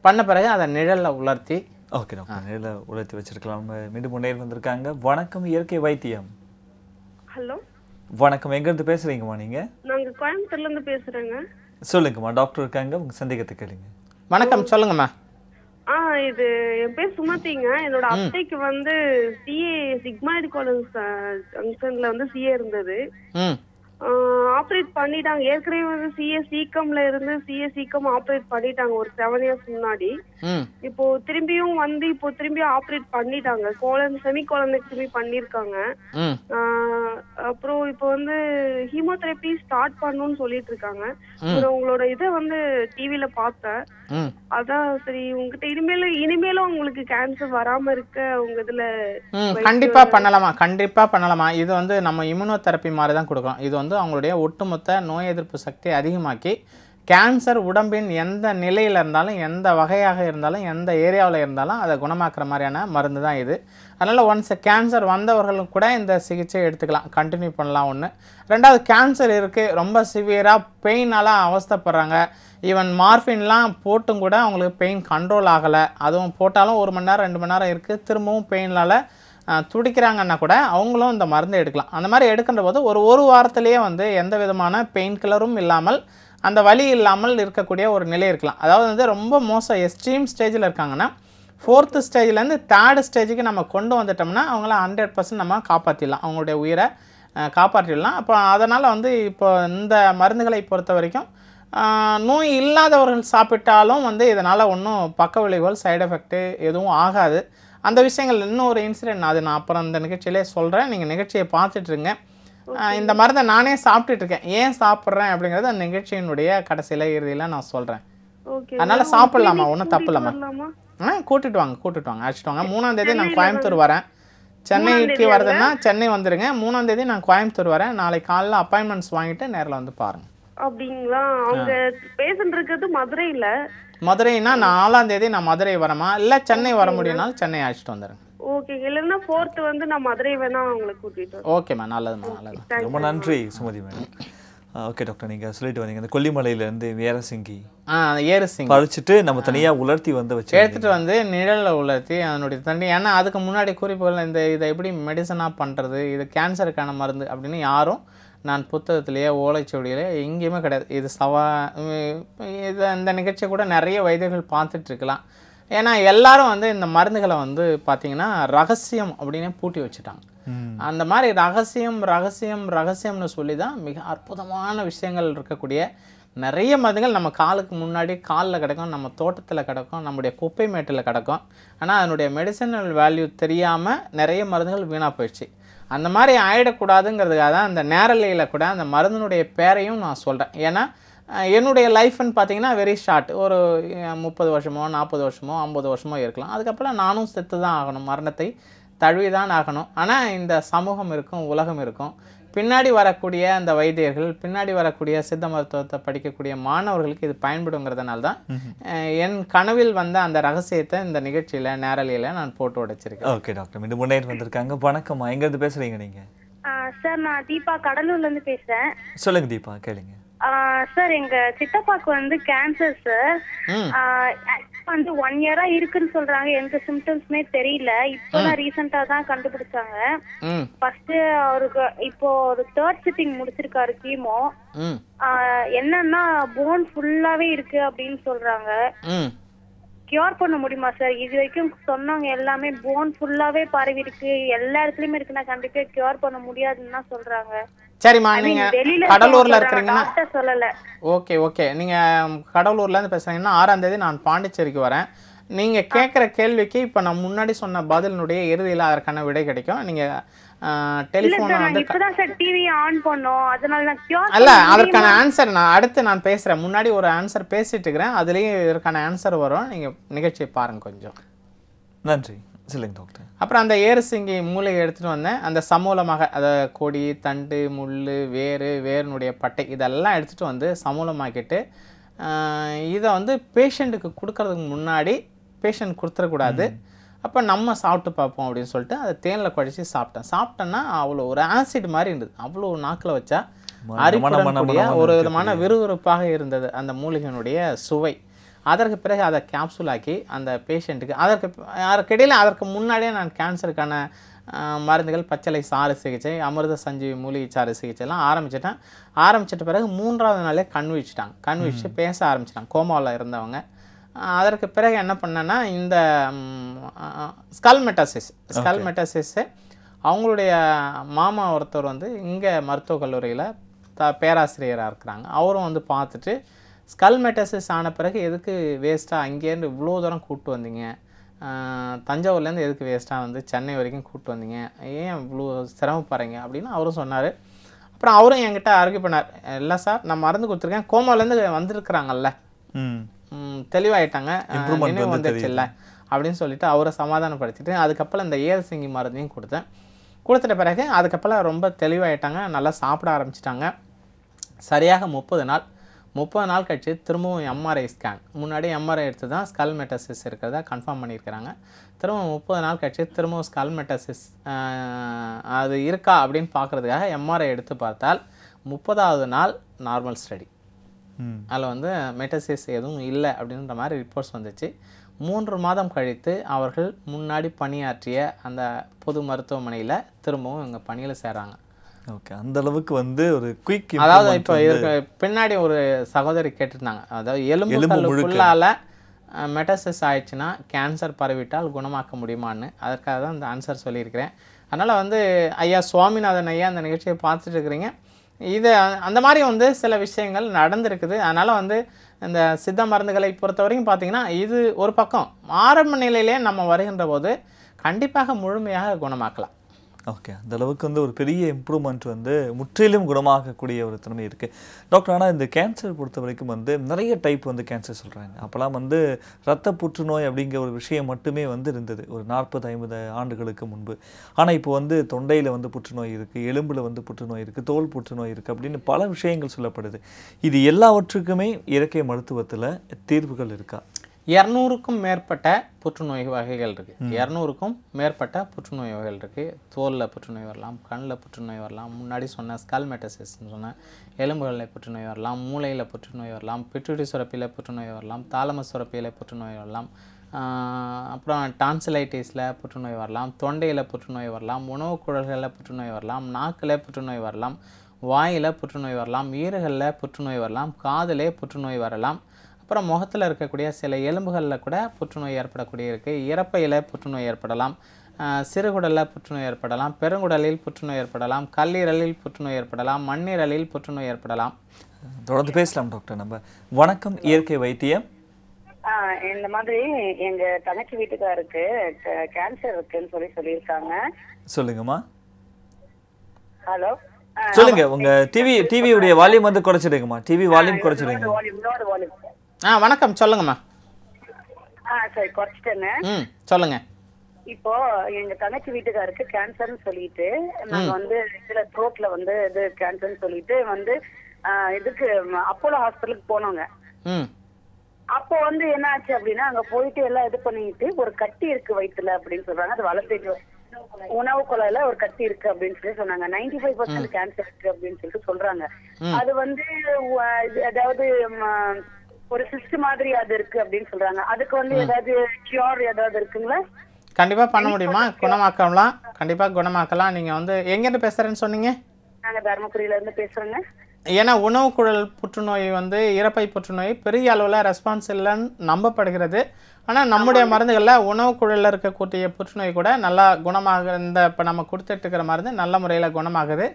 பண்ண பிறகு அதை நிழலில் உலர்த்தி. ஓகே டாக்டர் நேரில் உழைத்து வச்சிருக்கலாம். மீண்டும் முன்னேறி வந்திருக்காங்க. வணக்கம் இயற்கை வைத்தியம். ஹலோ? வணக்கம். எங்கேருந்து பேசுறீங்கம்மா நீங்க? நாங்க கோயம்புத்தூர்ல இருந்து பேசுறேங்க. சொல்லுங்கம்மா. டாக்டர் இருக்காங்க. உங்க சந்தேகத்தை கேளுங்க. வணக்கம். சொல்லுங்கம்மா. ஆ இது என் பேர் சுமதிங்க. என்னோட அத்தைக்கு வந்து சிஏ சிக்மாய்டு காலேஜ் ஜங்ஷன்ல வந்து சிஏ இருந்தது. ஆப்ரேட் பண்ணிட்டாங்க. ஏற்கனவே வந்து சிஏ சீக்கம்ல இருந்து சிஏ சீக்கம் ஆப்ரேட் பண்ணிட்டாங்க ஒரு செவன் இயர்ஸ் முன்னாடி. இப்போ திரும்பியும் வந்து இப்போ திரும்பியும் ஆப்ரேட் பண்ணிட்டாங்க. கோலன் செமி கோலனெக்டமி பண்ணிருக்காங்க. அப்புறம் இப்போ வந்து ஹீமோதெரப்பி ஸ்டார்ட் பண்ணணும்னு சொல்லிட்டு இருக்காங்க அப்புறம் உங்களோட இதை வந்து டிவில பார்த்தேன். அதான் சரி உங்ககிட்ட இனிமேல இனிமேலும் உங்களுக்கு கேன்சர் வராம இருக்க உங்க இதுல ம் கண்டிப்பாக பண்ணலாமா? கண்டிப்பாக பண்ணலாமா? இது வந்து நம்ம இம்யூனோதெரப்பி மாதிரி தான் கொடுக்குறோம் இது வந்து அவங்களுடைய ஒட்டுமொத்த நோய் எதிர்ப்பு சக்தி அதிகமாக்கி கேன்சர் உடம்பின் எந்த நிலையில் இருந்தாலும் எந்த வகையாக இருந்தாலும் எந்த ஏரியாவில் இருந்தாலும் அதை குணமாக்குற மாதிரியான மருந்து தான் இது. அதனால் ஒன்ஸ் கேன்சர் வந்தவர்களும் கூட இந்த சிகிச்சை எடுத்துக்கலாம். கண்டினியூ பண்ணலாம் ஒன்று ரெண்டாவது கேன்சர் இருக்குது ரொம்ப சிவியராக பெயினால் அவஸ்தைப்படுறாங்க. ஈவன் மார்ஃபின்லாம் போட்டும் கூட அவங்களுக்கு பெயின் கண்ட்ரோல் ஆகலை. அதுவும் போட்டாலும் ஒரு மணி நேரம் ரெண்டு மணி நேரம் இருக்குது திரும்பவும் பெயினால் துடிக்கிறாங்கன்னா கூட அவங்களும் இந்த மருந்து எடுக்கலாம். அந்த மாதிரி எடுக்கின்ற போது ஒரு ஒரு வாரத்திலேயே வந்து எந்த விதமான பெயின் கில்லரும் இல்லாமல் அந்த வழி இல்லாமல் இருக்கக்கூடிய ஒரு நிலை இருக்கலாம். அதாவது வந்து ரொம்ப மோசம் எக்ஸ்ட்ரீம் ஸ்டேஜில் இருக்காங்கன்னா ஃபோர்த்து ஸ்டேஜ்லேருந்து தேர்டு ஸ்டேஜுக்கு நம்ம கொண்டு வந்துட்டோம்னா அவங்கள ஹண்ட்ரட் பர்சன்ட் நம்ம காப்பாற்றிடலாம் அவங்களுடைய உயிரை காப்பாற்றிடலாம். அப்போ அதனால் வந்து இப்போ இந்த மருந்துகளை பொறுத்த வரைக்கும் நோய் இல்லாதவர்கள் சாப்பிட்டாலும் வந்து இதனால் ஒன்றும் பக்க விளைவுகள் சைடு எஃபெக்ட்டு எதுவும் ஆகாது. அந்த விஷயங்கள் இன்னும் ஒரு இன்சிடென்ட் அது நான் அப்புறம் இந்த நிகழ்ச்சியிலே சொல்கிறேன் நீங்கள் நிகழ்ச்சியை பார்த்துட்ருங்க இந்த மருந்தை நானே சாப்பிட்டுட்டு இருக்கேன் ஏன் சாப்பிட்றேன் அப்படிங்கிறது அந்த நிகழ்ச்சியினுடைய கடைசியில் இறுதியில் நான் சொல்கிறேன் ஓகே அதனால சாப்பிடலாமா, ஒண்ணும் தப்பு. வரலாமா? ஆ கூட்டிட்டு வாங்க கூட்டிட்டு வாங்க. அழைச்சிட்டு வாங்க. மூணாம் தேதி நான் கோயம்புத்தூர் வரேன். சென்னைக்கு? வருதுன்னா சென்னை வந்துருங்க. மூணாம் தேதி நான் கோயம்புத்தூர் வரேன். நாளைக்கு காலைல அப்பாயின்மெண்ட்ஸ் வாங்கிட்டு நேரில் வந்து பாருங்க. அப்படிங்களா? அவங்க பேஷண்ட் இருக்கிறது மதுரையில. மதுரைனா நாலாம் தேதி நான் மதுரை வரமா? இல்லை சென்னை வர முடியும்னாலும் சென்னை அழைச்சிட்டு வந்துடுங்க ஓகே இல்லைன்னா ஃபோர்த் வந்து நான் மதுரை வேணா அவங்களை கூட்டிட்டு வரேன். ஓகேம்மா நல்லதும்மா நல்லது ரொம்ப நன்றி சுமதி மேடம் ஓகே டாக்டர் நீங்கள் சொல்லிட்டு வந்தீங்க. இந்த கொல்லிமலையிலேருந்து வீரசிங்கி ஆ ஏறு சிங் பறிச்சுட்டு நம்ம தனியாக உலர்த்தி வந்து வச்சு எடுத்துட்டு வந்து நிழலில் உலர்த்தி அதனுடைய தண்ணி ஏன்னா அதுக்கு முன்னாடி குறிப்புகள் இந்த இதை எப்படி மெடிசனாக பண்ணுறது இது கேன்சருக்கான மருந்து அப்படின்னு யாரும் நான் புத்தகத்திலேயே ஓலைச்சுவடியிலே எங்கேயுமே கிடையாது. இது சவா இது இந்த நிகழ்ச்சியை கூட நிறைய வைத்தியர்கள் பார்த்துட்டு இருக்கலாம். ஏன்னா எல்லாரும் வந்து இந்த மருந்துகளை வந்து பார்த்தீங்கன்னா ரகசியம் அப்படின்னே பூட்டி வச்சுட்டாங்க. அந்த மாதிரி ரகசியம் ரகசியம் ரகசியம்னு சொல்லி தான் மிக அற்புதமான விஷயங்கள் இருக்கக்கூடிய நிறைய மருந்துகள் நம்ம காலுக்கு முன்னாடி காலில் கிடக்கும் நம்ம தோட்டத்தில் கிடக்கும் நம்முடைய குப்பை மேட்டில் கிடக்கும். ஆனால் அதனுடைய மெடிசனல் வேல்யூ தெரியாமல் நிறைய மருந்துகள் வீணாக போயிடுச்சு. அந்த மாதிரி ஆயிடக்கூடாதுங்கிறதுக்காக தான் அந்த நேரலையில் கூட அந்த மருந்தினுடைய பேரையும் நான் சொல்கிறேன் ஏன்னா என்னுடைய லைஃப்னு பார்த்தீங்கன்னா வெரி ஷார்ட் ஒரு முப்பது வருஷமோ நாற்பது வருஷமோ ஐம்பது வருஷமோ இருக்கலாம். அதுக்கப்புறம் நானும் செத்து தான் ஆகணும். மரணத்தை தழுவிதான் ஆகணும். ஆனால் இந்த சமூகம் இருக்கும் உலகம் இருக்கும். பின்னாடி வரக்கூடிய அந்த வைத்தியர்கள் பின்னாடி வரக்கூடிய சித்த மருத்துவத்தை படிக்கக்கூடிய மாணவர்களுக்கு இது பயன்படுங்கிறதுனால தான் என் கனவில் வந்த அந்த ரகசியத்தை இந்த நிகழ்ச்சியில் நேரலையில் நான் போட்டு உடைச்சிருக்கேன். ஓகே டாக்டர் மீண்டும் முன்னேறி வந்திருக்காங்க. வணக்கம்மா எங்கேருந்து பேசுறீங்க நீங்க? சார் நான் தீபா கடலூர்ல இருந்து பேசுறேன். சொல்லுங்க தீபா கேளுங்க. சார் எங்க சித்தப்பாக்கு வந்து கேன்சர் சார். வந்து ஒன் இயரா இருக்குன்னு சொல்றாங்க. எந்த சிம்டம்ஸ்மே தெரியல. இப்போதான் ரீசெண்டா தான் கண்டுபிடிச்சாங்க. ஃபர்ஸ்ட் அவருக்கு இப்போ ஒரு தேர்ட் சிட்டிங் முடிச்சிருக்காரு கீமோ என்னன்னா போன் ஃபுல்லாவே இருக்கு அப்படின்னு சொல்றாங்க. கியூர் பண்ண முடியுமா சார்? இது வரைக்கும் சொன்னவங்க எல்லாமே போன் ஃபுல்லாவே பரவி இருக்கு எல்லா இடத்துலயுமே இருக்குன்னா கண்டிப்பா கியூர் பண்ண முடியாதுன்னு தான் சொல்றாங்க. சரிம்மா வெளியில கடலூரில் இருக்கிறீங்கன்னா ஓகே ஓகே. நீங்கள் கடலூர்லேருந்து பேசுகிறீங்கன்னா ஆறாம் தேதி நான் பாண்டிச்சேரிக்கு வரேன். நீங்கள் கேட்குற கேள்விக்கு இப்போ நான் முன்னாடி சொன்ன பதிலினுடைய இறுதியில் அதற்கான விடை கிடைக்கும். நீங்கள் இல்ல டெலிஃபோனை வந்து நாங்க இப்பதான் சார் டிவி ஆன் பண்ணோம். அதனால நான் கியூர் அல்ல அதற்கான ஆன்சர் நான் அடுத்து நான் பேசுகிறேன் முன்னாடி ஒரு ஆன்சர் பேசிட்டு இருக்கிறேன். அதுலேயும் இதற்கான ஆன்சர் வரும். நீங்கள் நிகழ்ச்சியை பாருங்க கொஞ்சம். நன்றி. சொல்லுங்க டாக்டர் அப்புறம் அந்த ஏறுசிங்கி மூலிகை எடுத்துகிட்டு வந்தேன். அந்த சமூலமாக அதை கொடி தண்டு முள் வேர் வேரினுடைய பட்டை இதெல்லாம் எடுத்துகிட்டு வந்து சமூலமாக்கிட்டு இதை வந்து பேஷண்ட்டுக்கு கொடுக்கறதுக்கு முன்னாடி பேஷண்ட் கொடுத்துடக்கூடாது அப்போ நம்ம சாப்பிட்டு பார்ப்போம் அப்படின்னு சொல்லிட்டு அதை தேனில் குழச்சி சாப்பிட்டேன். சாப்பிட்டேன்னா அவ்வளோ ஒரு ஆசிட் மாதிரி இருந்தது. அவ்வளோ நாக்கில் வச்சா மன- அரிப்புடன் மன- கூடிய மன- ஒரு மன- விதமான விறுவிறுப்பாக இருந்தது அந்த மூலிகையினுடைய சுவை. அதற்கு பிறகு அதை ஆக்கி அந்த பேஷண்ட்டுக்கு அதற்கு அதற்கிடையில் அதற்கு முன்னாடியே நான் கேன்சருக்கான மருந்துகள் பச்சளை சாறு சிகிச்சை அமிர்த சஞ்சீவி மூலிகை சாறு சிகிச்சைலாம் ஆரம்பிச்சிட்டேன். ஆரம்பிச்சிட்ட பிறகு மூன்றாவது நாளே கண் விழிச்சிட்டாங்க கண் விழிச்சு பேச ஆரம்பிச்சிட்டாங்க. கோமாவில் இருந்தவங்க. அதற்கு பிறகு என்ன பண்ணேன்னா இந்த ஸ்கல் மெட்டாசிஸ் ஸ்கல் மெட்டாசிஸு அவங்களுடைய மாமா ஒருத்தர் வந்து இங்கே மருத்துவக் கல்லூரியில் த பேராசிரியராக இருக்கிறாங்க. அவரும் வந்து பார்த்துட்டு ஸ்கல் மெட்டாசிஸ் ஆன பிறகு எதுக்கு வேஸ்ட்டாக அங்கேருந்து இவ்வளோ தூரம் கூப்பிட்டு வந்தீங்க? தஞ்சாவூர்லேருந்து எதுக்கு வேஸ்ட்டாக வந்து சென்னை வரைக்கும் கூப்பிட்டு வந்தீங்க? ஏன் இவ்வளோ சிரமப்படுறீங்க அப்படின்னு அவரும் சொன்னார். அப்புறம் அவரும் என்கிட்ட ஆர்கியூ பண்ணார். இல்லை சார் நான் மருந்து கொடுத்துருக்கேன். கோமாலேருந்து வந்திருக்கிறாங்கல்ல. தெளிவாயிட்டாங்க. நினைவு வந்து வந்துருச்சுல்ல அப்படின்னு சொல்லிட்டு அவரை சமாதானப்படுத்திட்டு அதுக்கப்புறம் இந்த ஏர் சிங்கி மருந்தையும் கொடுத்தேன். கொடுத்துட்ட பிறகு அதுக்கப்புறம் ரொம்ப தெளிவாயிட்டாங்க. நல்லா சாப்பிட ஆரம்பிச்சிட்டாங்க. சரியாக முப்பது நாள். முப்பது நாள் கழிச்சு திரும்பவும் எம்ஆர்ஐ ஸ்கேன் முன்னாடி எம்ஆர்ஐ எடுத்து தான் ஸ்கல் மெட்டாசிஸ் இருக்கிறதா கன்ஃபார்ம் பண்ணியிருக்கிறாங்க. திரும்பவும் முப்பது நாள் கழிச்சு திரும்பவும் ஸ்கல் மெட்டாசிஸ் அது இருக்கா அப்படின்னு பார்க்குறதுக்காக எம்ஆர்ஐ எடுத்து பார்த்தால் முப்பதாவது நாள் நார்மல் ஸ்டடி அதில் வந்து மெட்டசிஸ் எதுவும் இல்லை அப்படின்ற மாதிரி ரிப்போர்ட்ஸ் வந்துச்சு. மூன்று மாதம் கழித்து அவர்கள் முன்னாடி பணியாற்றிய அந்த பொது மருத்துவமனையில் திரும்பவும் இவங்க பணியில் சேர்றாங்க. ஓகே அந்த அளவுக்கு வந்து ஒரு குயிக் அதாவது இப்போ இருக்க பின்னாடி ஒரு சகோதரி கேட்டிருந்தாங்க. அதாவது எலும்புகளுக்குள்ளால மெட்டசிஸ் ஆயிடுச்சுன்னா கேன்சர் பரவிட்டால் குணமாக்க முடியுமான்னு. அதற்காக தான் இந்த ஆன்சர் சொல்லியிருக்கிறேன். அதனால் வந்து ஐயா சுவாமிநாதன் ஐயா அந்த நிகழ்ச்சியை பார்த்துட்டு இருக்கிறீங்க. இது அந்த மாதிரி வந்து சில விஷயங்கள் நடந்திருக்குது. அதனால் வந்து இந்த சித்த மருந்துகளை பொறுத்த வரைக்கும் பார்த்தீங்கன்னா இது ஒரு பக்கம். ஆரம்ப நிலையிலே நம்ம வருகின்ற போது கண்டிப்பாக முழுமையாக குணமாக்கலாம். ஓகே அந்த அளவுக்கு வந்து ஒரு பெரிய இம்ப்ரூவ்மெண்ட் வந்து முற்றிலும் குணமாகக்கூடிய ஒரு தன்மை இருக்குது டாக்டர் ஆனால் இந்த கேன்சர் பொறுத்த வரைக்கும் வந்து நிறைய டைப் வந்து கேன்சர் சொல்கிறாங்க அப்போல்லாம் வந்து ரத்த புற்றுநோய் அப்படிங்கிற ஒரு விஷயம் மட்டுமே வந்து இருந்தது. ஒரு நாற்பது ஐம்பது ஆண்டுகளுக்கு முன்பு. ஆனால் இப்போ வந்து தொண்டையில் வந்து புற்றுநோய் இருக்குது எலும்பில் வந்து புற்றுநோய் இருக்குது தோல் புற்றுநோய் இருக்குது அப்படின்னு பல விஷயங்கள் சொல்லப்படுது. இது எல்லாவற்றுக்குமே இயற்கை மருத்துவத்தில் தீர்வுகள் இருக்கா? இரநூறுக்கும் மேற்பட்ட புற்றுநோய் வகைகள் இருக்குது இரநூறுக்கும் மேற்பட்ட புற்றுநோய் வகைகள் இருக்குது தோலில் புற்றுநோய் வரலாம் கண்ணில் புற்றுநோய் வரலாம் முன்னாடி சொன்ன ஸ்கல் மெட்டசிஸ்ன்னு சொன்ன எலும்புகளில் புற்றுநோய் வரலாம் மூளையில் புற்றுநோய் வரலாம் பிட்டுடி சுரப்பியில் புற்றுநோய் வரலாம் தாலமஸ் சுரப்பியில் புற்றுநோய் வரலாம் அப்புறம் டான்சிலைட்டிஸில் புற்றுநோய் வரலாம் தொண்டையில் புற்றுநோய் வரலாம் உணவு குழல்களில் புற்றுநோய் வரலாம் நாக்கில் புற்றுநோய் வரலாம் வாயில் புற்றுநோய் வரலாம் ஈறுகளில் புற்றுநோய் வரலாம் காதிலே புற்றுநோய் வரலாம் அப்புறம் முகத்தில் இருக்கக்கூடிய சில எலும்புகளில் கூட புற்றுநோய் ஏற்படக்கூடிய இருக்குது இறப்பையில் புற்றுநோய் ஏற்படலாம். சிறுகுடலில் புற்றுநோய் ஏற்படலாம். பெருங்குடலில் புற்றுநோய் ஏற்படலாம். கல்லீரலில் புற்றுநோய் ஏற்படலாம். மண்ணீரலில் புற்றுநோய் ஏற்படலாம். தொடர்ந்து பேசலாம் டாக்டர். நம்ம வணக்கம் இயற்கை வைத்தியம். இந்த மாதிரி எங்க தங்கச்சி வீட்டுக்காருக்கு கேன்சர் இருக்குன்னு சொல்லி சொல்லியிருக்காங்க. சொல்லுங்கம்மா. ஹலோ. சொல்லுங்க உங்க டிவி டிவியுடைய வால்யூம் வந்து குறைச்சிடுங்கம்மா. டிவி வால்யூம் குறைச்சிடுங்க. வால்யூம் இன்னொரு வால்யூம் ஆ வணக்கம். சொல்லுங்கம்மா. ஆ சரி குறைச்சிட்டேங்க. ம் சொல்லுங்கள் இப்போ எங்க தங்கச்சி வீட்டுக்காருக்கு கேன்சர்னு சொல்லிட்டு நாங்க வந்து இதுல த்ரோட்ல வந்து இது கேன்சர்னு சொல்லிட்டு வந்து இதுக்கு அப்போலோ ஹாஸ்பிட்டலுக்கு போனோங்க. அப்போ வந்து என்ன ஆச்சு அப்படின்னா அங்க போயிட்டு எல்லாம் இது பண்ணிட்டு ஒரு கட்டி இருக்கு வயித்துல அப்படின்னு சொல்றாங்க. அது வளர்த்து உணவு குழாயில ஒரு கட்டி இருக்கு அப்படின்னு சொல்லி சொன்னாங்க. 95% ஃபைவ் பர்சன்ட் கேன்சர் இருக்கு அப்படின்னு சொல்லிட்டு சொல்றாங்க. அது வந்து அதாவது ஒரு சிஸ்ட் மாதிரி அது இருக்கு அப்படின்னு சொல்றாங்க. அதுக்கு வந்து ஏதாவது கியூர் ஏதாவது இருக்குங்களா? கண்டிப்பாக பண்ண முடியுமா? குணமாக்கலாம். கண்டிப்பாக குணமாக்கலாம். நீங்கள் வந்து எங்கேருந்து பேசுகிறேன்னு சொன்னீங்க? நாங்க தருமபுரியில இருந்து பேசுறோங்க. ஏன்னா உணவு குழல் புற்றுநோய் வந்து இறப்பை புற்றுநோய் பெரிய அளவில் ரெஸ்பான்ஸ் இல்லைன்னு நம்பப்படுகிறது. ஆனால் நம்முடைய மருந்துகளில் உணவு குழலில் இருக்கக்கூடிய புற்றுநோய் கூட நல்லா குணமாக இந்த இப்போ நம்ம கொடுத்துட்டு மருந்து நல்ல முறையில் குணமாகுது.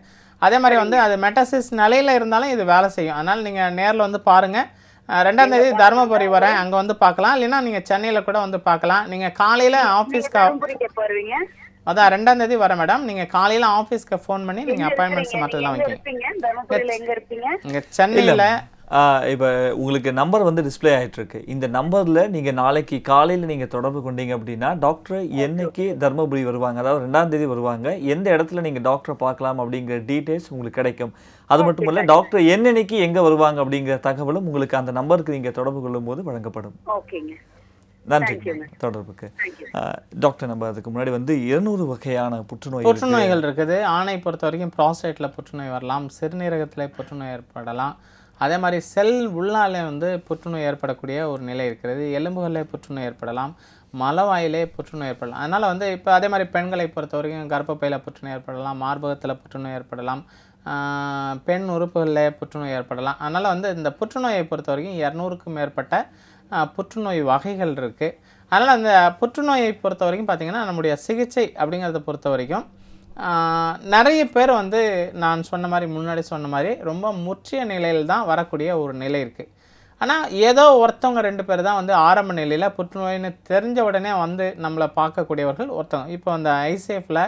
அதே மாதிரி வந்து அது மெட்டசிஸ் நிலையில் இருந்தாலும் இது வேலை செய்யும். அதனால் நீங்கள் நேரில் வந்து பாருங்கள் ரெண்டாம் தேதி தருமபுரி வரேன். அங்கே வந்து பார்க்கலாம் இல்லைன்னா நீங்கள் சென்னையில் கூட வந்து பார்க்கலாம் நீங்கள் காலையில் ஆஃபீஸ்க்கு எப்ப வருவீங்க? அதான் ரெண்டாம் தேதி வரேன் மேடம் நீங்கள் காலையில் ஆஃபீஸ்க்கு ஃபோன் பண்ணி நீங்கள் அப்பாயின்மெண்ட்ஸ் நீங்க எங்க இருப்பீங்க? இங்கே சென்னையில் இப்போ உங்களுக்கு நம்பர் வந்து டிஸ்ப்ளே ஆயிட்டு இருக்கு இந்த நம்பர்ல நீங்க நாளைக்கு காலையில நீங்க தொடர்பு கொண்டீங்க அப்படின்னா டாக்டர் என்னைக்கு தர்மபுரி வருவாங்க? அதாவது ரெண்டாம் தேதி வருவாங்க. எந்த இடத்துல நீங்க டாக்டரை பார்க்கலாம் அப்படிங்கிற டீடைல்ஸ் உங்களுக்கு கிடைக்கும். அது மட்டும் இல்ல டாக்டர் என்னன்னைக்கு எங்க வருவாங்க அப்படிங்கிற தகவலும் உங்களுக்கு அந்த நம்பருக்கு நீங்க தொடர்பு கொள்ளும் போது வழங்கப்படும் ஓகேங்க நன்றி. தொடர்புக்கு. டாக்டர் நம்ம அதுக்கு முன்னாடி வந்து இருநூறு வகையான புற்றுநோய் புற்றுநோய்கள் இருக்குது. ஆணை பொறுத்த வரைக்கும் ப்ராஸ்டேட்டில் புற்றுநோய் வரலாம். சிறுநீரகத்தில் புற்றுநோய் ஏற்படலாம். அதே மாதிரி செல் உள்ளாலே வந்து புற்றுநோய் ஏற்படக்கூடிய ஒரு நிலை இருக்கிறது. எலும்புகளிலே புற்றுநோய் ஏற்படலாம். மலவாயிலே புற்றுநோய் ஏற்படலாம். அதனால் வந்து இப்போ அதே மாதிரி பெண்களை பொறுத்த வரைக்கும் கர்ப்பப்பையில் புற்றுநோய் ஏற்படலாம். மார்பகத்தில் புற்றுநோய் ஏற்படலாம். பெண் உறுப்புகளில் புற்றுநோய் ஏற்படலாம். அதனால் வந்து இந்த புற்றுநோயை பொறுத்த வரைக்கும் இரநூறுக்கும் மேற்பட்ட புற்றுநோய் வகைகள் இருக்குது அதனால் அந்த புற்றுநோயை பொறுத்த வரைக்கும் பார்த்திங்கன்னா நம்முடைய சிகிச்சை அப்படிங்கிறத பொறுத்த வரைக்கும் நிறைய பேர் வந்து நான் சொன்ன மாதிரி முன்னாடி சொன்ன மாதிரி ரொம்ப முற்றிய நிலையில் தான் வரக்கூடிய ஒரு நிலை இருக்குது ஆனால் ஏதோ ஒருத்தவங்க ரெண்டு பேர் தான் வந்து ஆரம்ப நிலையில் புற்றுநோய்னு தெரிஞ்ச உடனே வந்து நம்மளை பார்க்கக்கூடியவர்கள் ஒருத்தவங்க. இப்போ அந்த ஐசிஎஃப்ல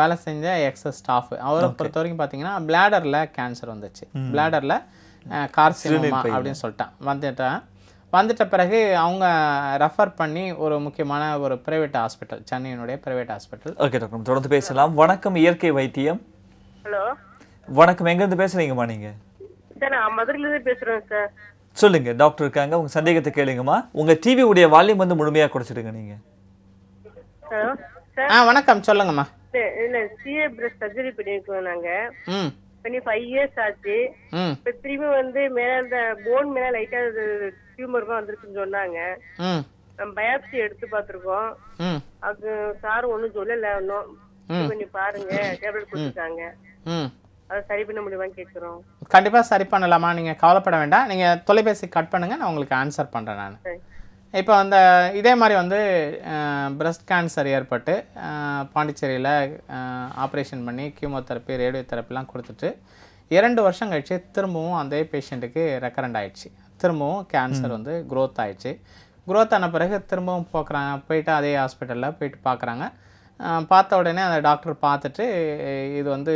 வேலை செஞ்ச எக்ஸஸ் ஸ்டாஃப் அவரை பொறுத்த வரைக்கும் பார்த்தீங்கன்னா பிளாடரில் கேன்சர் வந்துச்சு. பிளாடரில் கார்சினோமா அப்படின்னு சொல்லிட்டான். வந்துட்டேன் வந்துட்ட பிறகு அவங்க ரெஃபர் பண்ணி ஒரு முக்கியமான ஒரு பிரைவேட் ஹாஸ்பிட்டல் சென்னையினுடைய பிரைவேட் ஹாஸ்பிட்டல் ஓகே டாக்டர் தொடர்ந்து பேசலாம். வணக்கம் இயற்கை வைத்தியம். ஹலோ. வணக்கம். எங்கேருந்து பேசுறீங்கம்மா நீங்க? நான் மதுரையில இருந்து பேசுறேன் சார். சொல்லுங்க. டாக்டர் இருக்காங்க. உங்க சந்தேகத்தை கேளுங்கம்மா. உங்க டிவி உடைய வால்யூம் வந்து முழுமையா குறைச்சிடுங்க நீங்க. ஹலோ. சார். ஆ வணக்கம். சொல்லுங்கம்மா. இல்ல சிஏ பிரஸ்ட் சர்ஜரி பண்ணிருக்கோம் நாங்க. ம். பண்ணி ஃபைவ் இயர்ஸ் ஆச்சு. இப்ப திரும்பி வந்து மேல அந்த போன் மேல லைட்டா டியூமர் வந்திருக்குன்னு சொன்னாங்க. நம்ம பயாப்சி எடுத்து பார்த்திருக்கோம். ம். அது சார் ஒண்ணும் சொல்லல ஒன்றும் இது பண்ணி பாருங்க. டேப்லெட் கொடுத்துருக்காங்க அதை சரி பண்ண முடியுமான்னு கேட்குறோம் கண்டிப்பாக சரி பண்ணலாமா? நீங்கள் கவலைப்பட வேண்டாம். நீங்கள் தொலைபேசி கட் பண்ணுங்கள் நான் உங்களுக்கு ஆன்சர் பண்ணுறேன் நான். இப்போ அந்த இதே மாதிரி வந்து பிரஸ்ட் கேன்சர் ஏற்பட்டு பாண்டிச்சேரியில் ஆப்ரேஷன் பண்ணி கீமோதெரப்பி ரேடியோ தெரப்பிலாம் கொடுத்துட்டு இரண்டு வருஷம் கழிச்சு திரும்பவும் அதே பேஷண்ட்டுக்கு ரெக்கரண்ட் ஆயிடுச்சு. திரும்பவும் கேன்சர் வந்து growth ஆயிடுச்சு. Growth ஆன பிறகு திரும்பவும் போக்குறாங்க. போயிட்டு அதே ஹாஸ்பிட்டலில் போயிட்டு பார்க்குறாங்க பார்த்த உடனே அந்த டாக்டர் பார்த்துட்டு இது வந்து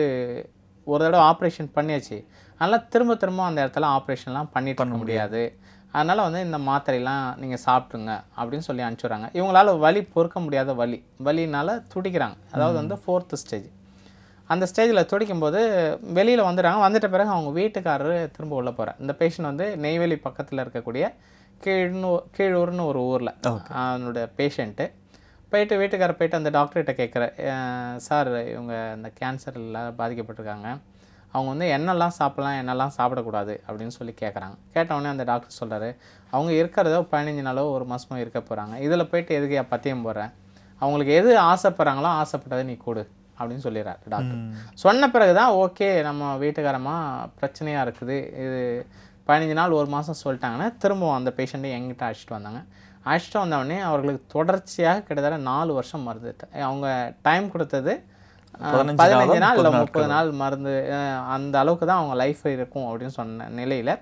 ஒரு தடவை ஆப்ரேஷன் பண்ணியாச்சு. அதனால் திரும்ப திரும்ப அந்த இடத்துல ஆப்ரேஷன்லாம் பண்ணிட்டு இருக்க முடியாது. அதனால் வந்து இந்த மாத்திரையெல்லாம் நீங்கள் சாப்பிட்ருங்க அப்படின்னு சொல்லி அனுப்பிச்சுடுறாங்க. இவங்களால வலி பொறுக்க முடியாத வலி. வலினால துடிக்கிறாங்க. அதாவது வந்து ஃபோர்த்து ஸ்டேஜ் அந்த ஸ்டேஜில் துடிக்கும்போது வெளியில் வந்துடுறாங்க. வந்துட்ட பிறகு அவங்க வீட்டுக்காரரு திரும்ப உள்ள போகிறார் இந்த பேஷண்ட் வந்து நெய்வேலி பக்கத்தில் இருக்கக்கூடிய கீழ்னு கீழூர்னு ஒரு ஊரில். அவனோட பேஷண்ட்டு போயிட்டு வீட்டுக்காரர் போயிட்டு அந்த டாக்டர்கிட்ட கேட்குற சார் இவங்க இந்த கேன்சரில் பாதிக்கப்பட்டிருக்காங்க. அவங்க வந்து என்னெல்லாம் சாப்பிடலாம் என்னெல்லாம் சாப்பிடக்கூடாது அப்படின்னு சொல்லி கேட்குறாங்க கேட்டவுடனே அந்த டாக்டர் சொல்றாரு அவங்க இருக்கிறதோ பதினஞ்சு நாளோ ஒரு மாதமோ இருக்க போகிறாங்க இதில் போயிட்டு எதுக்கு பத்தியம் போடுறேன் அவங்களுக்கு எது ஆசைப்படுறாங்களோ ஆசைப்பட்டதை நீ கொடு அப்படின்னு சொல்லிடுறாரு டாக்டர் சொன்ன பிறகு தான் ஓகே நம்ம வீட்டுக்காரமா பிரச்சனையாக இருக்குது. இது பதினஞ்சு நாள் ஒரு மாதம் சொல்லிட்டாங்கன்னா திரும்பவும் அந்த பேஷண்ட்டை எங்கிட்ட அழைச்சிட்டு வந்தாங்க. அழைச்சிட்டு வந்தவொடனே அவர்களுக்கு தொடர்ச்சியாக கிட்டத்தட்ட நாலு வருஷம் மருந்து. அவங்க டைம் கொடுத்தது பதினஞ்சு நாளோ, இல்லை முப்பது நாள் மருந்து அந்த அளவுக்கு தான் அவங்க லைஃப் இருக்கும் அப்படின்னு சொன்ன நிலையில்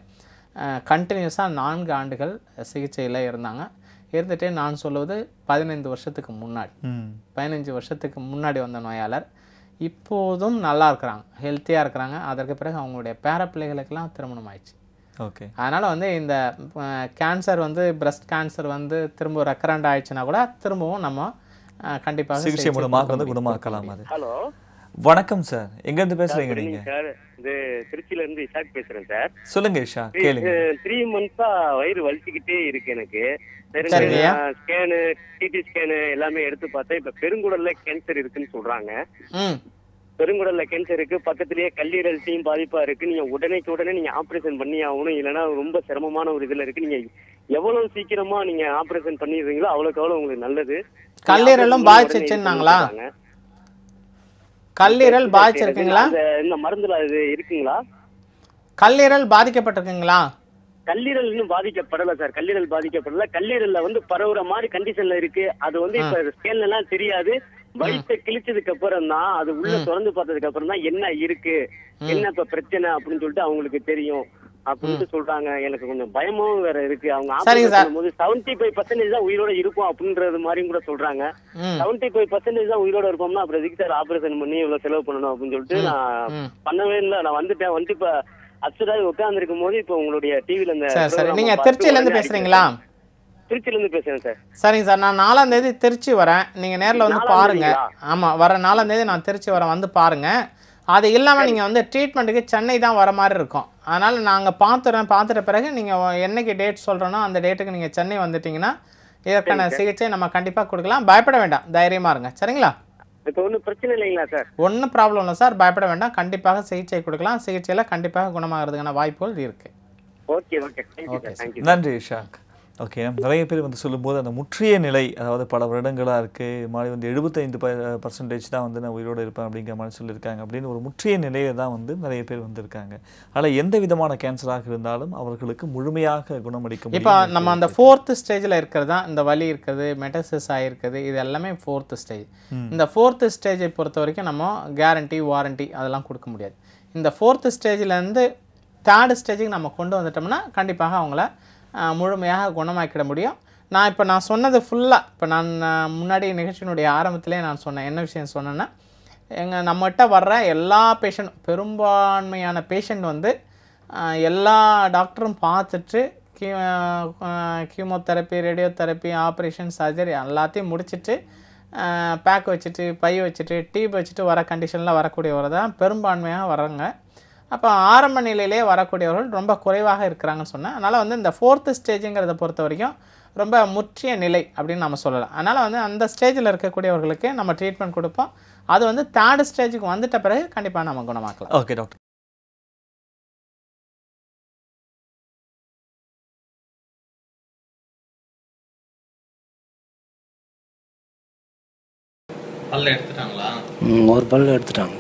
கண்டினியூஸாக நான்கு ஆண்டுகள் சிகிச்சையில் இருந்தாங்க. இருந்துட்டு நான் சொல்லுவது பதினைந்து வருஷத்துக்கு முன்னாடி. பதினஞ்சு வருஷத்துக்கு முன்னாடி வந்த நோயாளர். இப்போதும் நல்லா இருக்கிறாங்க ஹெல்த்தியாக இருக்கிறாங்க. அதற்கு பிறகு அவங்களுடைய பேர பிள்ளைகளுக்கெல்லாம் திருமணம் ஆயிடுச்சு ஓகே. அதனால் வந்து இந்த கேன்சர் வந்து பிரஸ்ட் கேன்சர் வந்து திரும்ப ரெக்கரண்ட் ஆயிடுச்சுன்னா கூட திரும்பவும் நம்ம கண்டிப்பாக சிகிச்சை மூலமாக வந்து. குணமாக்கலாம் அது. ஹலோ. வணக்கம் சார். எங்கேருந்து பேசுறீங்க நீங்க? சார். இது திருச்சியில இருந்து இஷாக் பேசுறேன் சார். சொல்லுங்க இஷா. கேளுங்க. த்ரீ மந்த்ஸா வயிறு வலிச்சுக்கிட்டே இருக்கு எனக்கு. ஸ்கேனு டிடி ஸ்கேனு எல்லாமே எடுத்து பார்த்தேன். இப்ப பெருங்குடல்ல கேன்சர் இருக்குன்னு சொல்றாங்க. ம். பெருங்குடல்ல கேன்சர் இருக்கு. பக்கத்திலேயே கல்லீரல் டீம் பாதிப்பா இருக்கு. நீங்க உடனேக்கு உடனே நீங்க ஆபரேஷன் பண்ணி ஆகணும். இல்லைன்னா ரொம்ப சிரமமான ஒரு இதுல இருக்கு. நீங்க எவ்வளவு சீக்கிரமா நீங்க ஆபரேஷன் பண்ணிடுறீங்களோ அவ்வளவுக்கு அவ்வளவு உங்களுக்கு நல்லது. கல்லீரலும்? சொல்றாங்க. கல்லீரல் பாதிச்சிருக்குங்களா இந்த மருந்துல அது இருக்குங்களா? கல்லீரல் பாதிக்கப்பட்டிருக்குங்களா? கல்லீரல் இன்னும் பாதிக்கப்படல சார். கல்லீரல் பாதிக்கப்படல. கல்லீரல்ல வந்து பரவுற மாதிரி கண்டிஷன்ல இருக்கு. அது வந்து இப்ப ஸ்கேன்ல எல்லாம் தெரியாது. வயிற்றை கிழிச்சதுக்கு அப்புறம் தான் அது உள்ள திறந்து பார்த்ததுக்கு அப்புறம் தான் என்ன இருக்கு? என்ன இப்ப பிரச்சனை அப்படின்னு சொல்லிட்டு அவங்களுக்கு தெரியும். அப்படின்ட்டு சொல்றாங்க. எனக்கு கொஞ்சம் பயமும் வேற இருக்கு. அவங்க ஆபரேஷன். பண்ணும்போது செவன்டி ஃபைவ் பர்சன்டேஜ் தான் உயிரோட இருக்கும் அப்படின்றது மாதிரியும் கூட சொல்றாங்க. செவன்டி ஃபைவ் பர்சன்டேஜ் தான் உயிரோட இருப்போம்னா அப்புறம் எதுக்கு சார் ஆபரேஷன் பண்ணி இவ்வளவு செலவு பண்ணணும் அப்படின்னு சொல்லிட்டு நான் பண்ணவே இல்லை. நான் வந்துட்டேன். வந்து இப்ப அப்செட்டாகி உட்கார்ந்து இருக்கும் போது இப்ப உங்களுடைய டிவில இந்த நீங்க திருச்சியில இருந்து பேசுறீங்களா? திருச்சியில இருந்து பேசுறேன் சார். சரிங்க சார். நான் நாலாம் தேதி திருச்சி வரேன். நீங்க நேர்ல வந்து பாருங்க? ஆமா வர நாலாம் தேதி நான் திருச்சி வரேன் வந்து பாருங்க. அது இல்லாம நீங்க வந்து ட்ரீட்மெண்ட்டுக்கு சென்னை தான் வர மாதிரி இருக்கும். அதனால நாங்க பார்த்துறேன் பார்த்துட்ட பிறகு நீங்க என்னைக்கு டேட் சொல்றோனோ அந்த டேட்டுக்கு நீங்க சென்னை வந்துட்டீங்கன்னா இதற்கான சிகிச்சை நம்ம கண்டிப்பா கொடுக்கலாம். பயப்பட வேண்டாம். தைரியமா இருங்க. சரிங்களா? இப்ப ஒண்ணும் பிரச்சனை இல்லைங்களா சார்? ஒன்றும் ப்ராப்ளம் இல்லை சார். பயப்பட வேண்டாம். கண்டிப்பாக சிகிச்சை கொடுக்கலாம். சிகிச்சையில் கண்டிப்பாக குணமாகிறதுக்கான வாய்ப்புகள் இருக்கு. Okay okay. நன்றி இஷாக். ஓகே நிறைய பேர் வந்து சொல்லும்போது அந்த முற்றிய நிலை அதாவது பல வருடங்களாக இருக்குது மாதிரி வந்து எழுபத்தைந்து பர்சன்டேஜ் தான் வந்து நான் உயிரோடு இருப்பேன் அப்படிங்கிற மாதிரி சொல்லியிருக்காங்க. அப்படின்னு ஒரு முற்றிய நிலையை தான் வந்து நிறைய பேர் வந்திருக்காங்க. அதில் எந்த விதமான கேன்சராக இருந்தாலும் அவர்களுக்கு முழுமையாக குணமளிக்க இப்போ நம்ம அந்த ஃபோர்த்து ஸ்டேஜில் இருக்கிறது தான் இந்த வலி இருக்குது மெட்டசிஸ் ஆகிருக்குது இது எல்லாமே ஃபோர்த்து ஸ்டேஜ் இந்த ஃபோர்த்து ஸ்டேஜை பொறுத்த வரைக்கும் நம்ம கேரண்டி வாரண்டி அதெல்லாம் கொடுக்க முடியாது. இந்த ஃபோர்த்து ஸ்டேஜ்லேருந்து தேர்டு ஸ்டேஜுக்கு நம்ம கொண்டு வந்துட்டோம்னா கண்டிப்பாக அவங்கள முழுமையாக குணமாக்கிட முடியும். நான் இப்போ நான் சொன்னது ஃபுல்லாக இப்போ நான் முன்னாடி நிகழ்ச்சியினுடைய ஆரம்பத்திலே நான் சொன்னேன். என்ன விஷயம் சொன்னேன்னா எங்கள் நம்மகிட்ட வர்ற எல்லா பேஷண்ட் பெரும்பான்மையான பேஷண்ட் வந்து எல்லா டாக்டரும் பார்த்துட்டு கீமோதெரப்பி ரேடியோதெரப்பி ஆப்ரேஷன் சர்ஜரி எல்லாத்தையும் முடிச்சுட்டு பேக் வச்சுட்டு பை வச்சுட்டு டீப் வச்சுட்டு வர கண்டிஷனில் வரக்கூடியவர் தான் பெரும்பான்மையாக வர்றாங்க அப்போ ஆரம்ப நிலையிலே வரக்கூடியவர்கள் ரொம்ப குறைவாக இருக்கிறாங்கன்னு சொன்னேன். அதனால் வந்து இந்த ஃபோர்த்து ஸ்டேஜுங்கிறத பொறுத்த வரைக்கும் ரொம்ப முற்றிய நிலை அப்படின்னு நம்ம சொல்லலாம். அதனால் வந்து அந்த ஸ்டேஜில் இருக்கக்கூடியவர்களுக்கு நம்ம ட்ரீட்மெண்ட் கொடுப்போம். அது வந்து தேர்டு ஸ்டேஜுக்கு வந்துட்ட பிறகு கண்டிப்பாக நம்ம குணமாக்கலாம். ஓகே டாக்டர் பல்ல எடுத்துட்டாங்களா? ஒரு பல் எடுத்துட்டாங்க.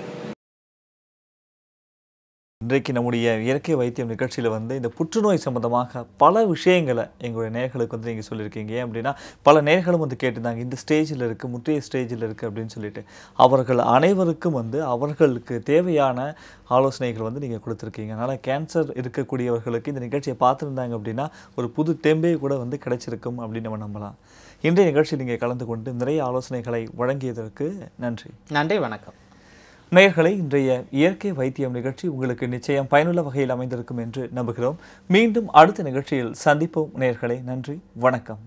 இன்றைக்கு நம்முடைய இயற்கை வைத்தியம் நிகழ்ச்சியில் வந்து இந்த புற்றுநோய் சம்பந்தமாக பல விஷயங்களை எங்களுடைய நேர்களுக்கு வந்து நீங்கள் சொல்லியிருக்கீங்க. ஏன் அப்படின்னா பல நேர்களும் வந்து கேட்டிருந்தாங்க இந்த ஸ்டேஜில் இருக்குது முற்றைய ஸ்டேஜில் இருக்குது அப்படின்னு சொல்லிட்டு. அவர்கள் அனைவருக்கும் வந்து அவர்களுக்கு தேவையான ஆலோசனைகள் வந்து நீங்கள் கொடுத்துருக்கீங்க. அதனால் கேன்சர் இருக்கக்கூடியவர்களுக்கு இந்த நிகழ்ச்சியை பார்த்துருந்தாங்க அப்படின்னா ஒரு புது தெம்பே கூட வந்து கிடைச்சிருக்கும் அப்படின்னு நம்ம நம்பலாம். இன்றைய நிகழ்ச்சியில் நீங்கள் கலந்து கொண்டு நிறைய ஆலோசனைகளை வழங்கியதற்கு நன்றி. நன்றி வணக்கம். நேர்களை இன்றைய இயற்கை வைத்தியம் நிகழ்ச்சி உங்களுக்கு நிச்சயம் பயனுள்ள வகையில் அமைந்திருக்கும் என்று நம்புகிறோம். மீண்டும் அடுத்த நிகழ்ச்சியில் சந்திப்போம் நேர்களை நன்றி. வணக்கம்.